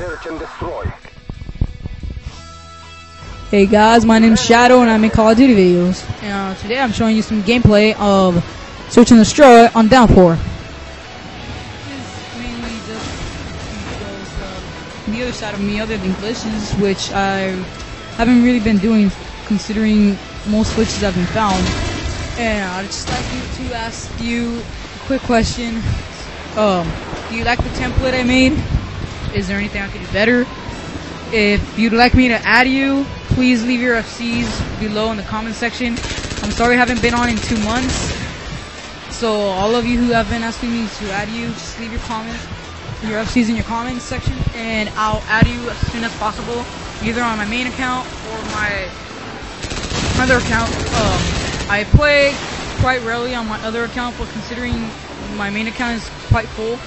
Search and destroy. Hey guys, my name's Shadow and I make Call of Duty videos. And uh, today I'm showing you some gameplay of Search and Destroy on Downpour. This mainly just because uh, the other side of me, other than glitches, which I haven't really been doing considering most glitches have been found. And I'd just like to ask you a quick question. Um, do you like the template I made? Is there anything I could do better? If you'd like me to add you, please leave your FCs below in the comment section. I'm sorry I haven't been on in two months. So all of you who have been asking me to add you, just leave your comments, your FCs in your comments section, and I'll add you as soon as possible, either on my main account or my other account. Um, I play quite rarely on my other account, but considering my main account is quite full,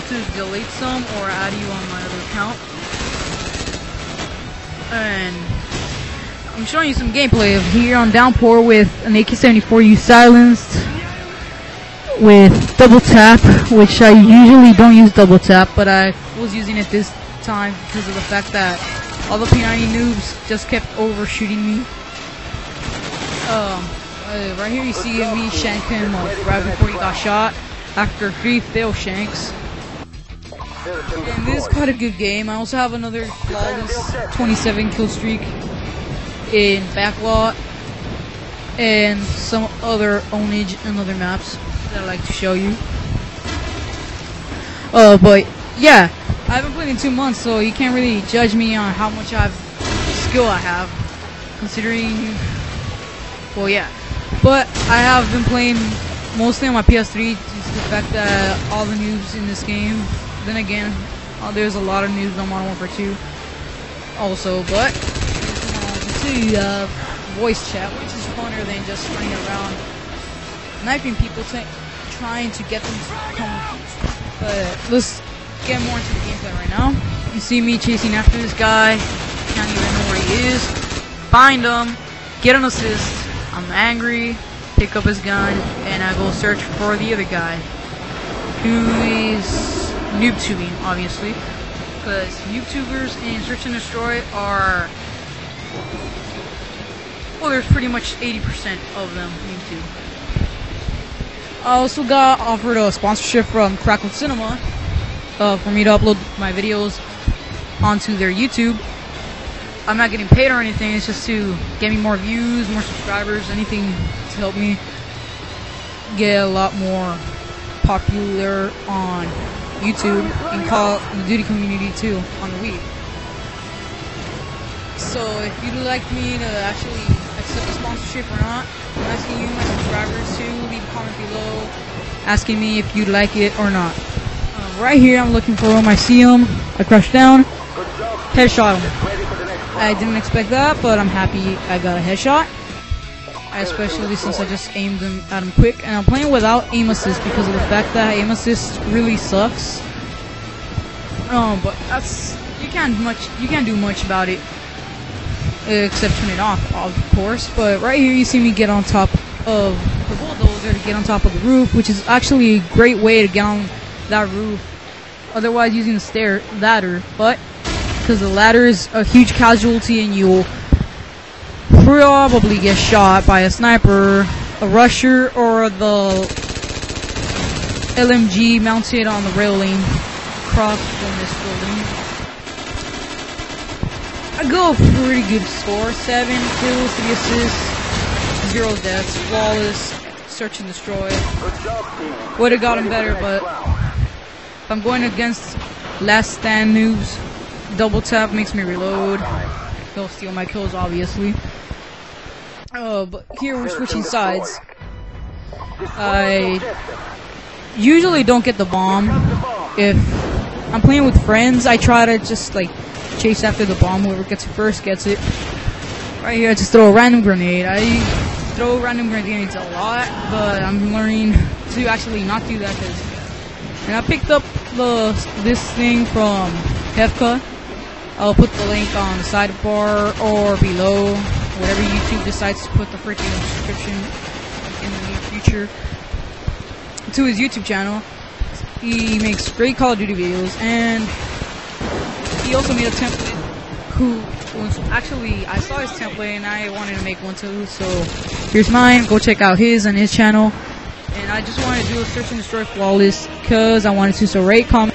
have to delete some or add you on my other account. And I'm showing you some gameplay of here on Downpour with an AK-74 silenced with double tap, which I usually don't use double tap, but I was using it this time because of the fact that all the P90 noobs just kept overshooting me. Um, uh, right here you see me shank him like, right before he got shot after three fail shanks. And this is quite a good game. I also have another flawless 27 kill streak in Backlot and some other ownage and other maps that I like to show you. Uh, but yeah, I haven't played in two months, so you can't really judge me on how much I've skill I have, considering. Well, yeah, but I have been playing mostly on my PS3 due to the fact that all the noobs in this game then again, uh, there's a lot of news on Modern Warfare 2 also, but to uh, voice chat, which is funner than just running around sniping people trying to get them to come. But let's get more into the gameplay right now. You see me chasing after this guy, can't even know where he is. Find him, get an assist. I'm angry, pick up his gun, and I go search for the other guy, who noob tubing, obviously, because YouTubers in Search and Destroy are well, there's pretty much 80% of them YouTube. I also got offered a sponsorship from CrackledCinema uh, for me to upload my videos onto their YouTube. I'm not getting paid or anything, it's just to get me more views, more subscribers, anything to help me get a lot more popular on YouTube and Call of Duty community too on the Wii. So if you'd like me to actually accept the sponsorship or not, I'm asking you, my subscribers, to leave a comment below asking me if you'd like it or not. Uh, right here, I'm looking for. I see him. I crush down. Headshot him. I didn't expect that, but I'm happy I got a headshot especially since I just aimed them at him quick. And I'm playing without aim assist because of the fact that aim assist really sucks. Um, but that's you can't much you can't do much about it except turn it off, of course. But right here, you see me get on top of the bulldozer to get on top of the roof, which is actually a great way to get on that roof. Otherwise, using the stair ladder, but because the ladder is a huge casualty and you'll probably get shot by a sniper, a rusher, or the LMG mounted on the railing across from this building. I go pretty good score. 7 kills, 3 assists, 0 deaths, flawless, search and destroy. Would have gotten better, but I'm going against last stand noobs, double tap makes me reload. He'll steal my kills, obviously. Uh, but here we're switching sides. I usually don't get the bomb. If I'm playing with friends, I try to just like chase after the bomb. Whoever gets it first gets it. Right here, I just throw a random grenade. I throw random grenades a lot, but I'm learning to actually not do that because. And I picked up the this thing from Kefka. I'll put the link on the sidebar or below whatever YouTube decides to put the freaking description in the near future to his YouTube channel. He makes great Call of Duty videos, and he also made a template. Who was actually I saw his template and I wanted to make one too. So here's mine. Go check out his and his channel. And I just wanted to do a search and destroy flawless because I wanted to. So rate, comment.